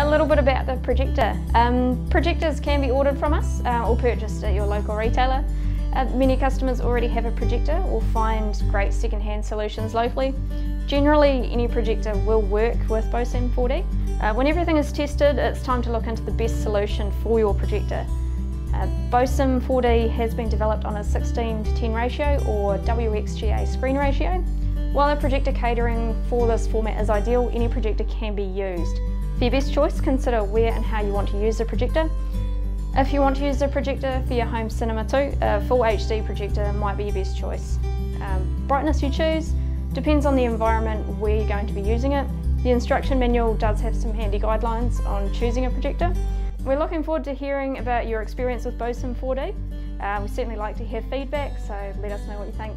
a little bit about the projector. Um, projectors can be ordered from us uh, or purchased at your local retailer. Uh, many customers already have a projector or find great second-hand solutions locally. Generally, any projector will work with BowSim 4D. Uh, when everything is tested, it's time to look into the best solution for your projector. Uh, BowSim 4D has been developed on a 16 to 10 ratio or WXGA screen ratio. While a projector catering for this format is ideal, any projector can be used. For your best choice, consider where and how you want to use the projector. If you want to use the projector for your home cinema too, a full HD projector might be your best choice. Um, brightness you choose depends on the environment where you're going to be using it. The instruction manual does have some handy guidelines on choosing a projector. We're looking forward to hearing about your experience with BowSim 4D. Uh, we certainly like to hear feedback, so let us know what you think.